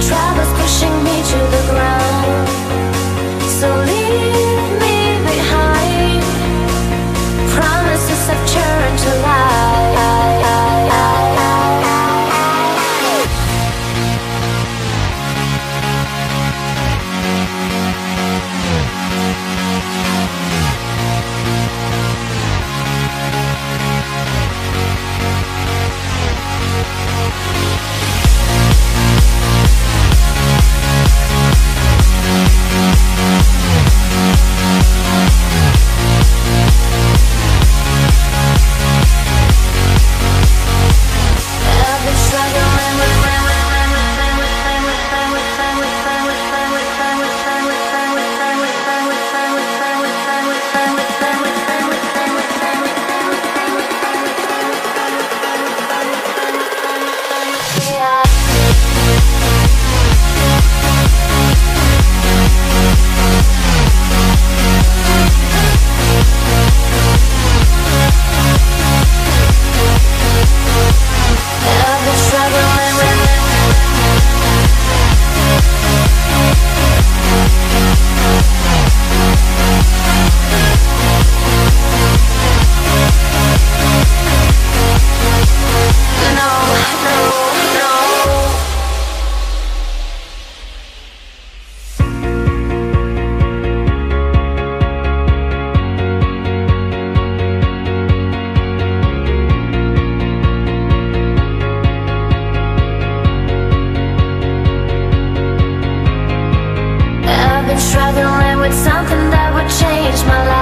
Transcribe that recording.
Troubles pushing my life.